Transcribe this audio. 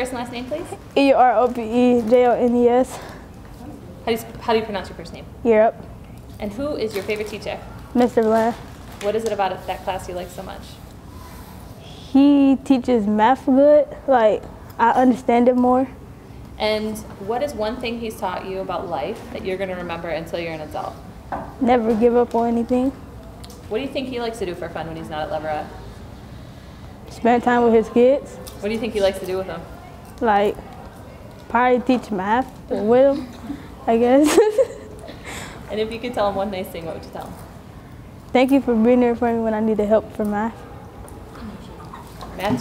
first and last name, please? E R O P E J O N E S. How do, you, how do you pronounce your first name? Europe. And who is your favorite teacher? Mr. Blair. What is it about it, that class you like so much? He teaches math good. Like I understand it more. And what is one thing he's taught you about life that you're going to remember until you're an adult? Never give up on anything. What do you think he likes to do for fun when he's not at Leverette? Spend time with his kids. What do you think he likes to do with them? like probably teach math with them, I guess. and if you could tell them one nice thing, what would you tell them? Thank you for being there for me when I needed help for math. Math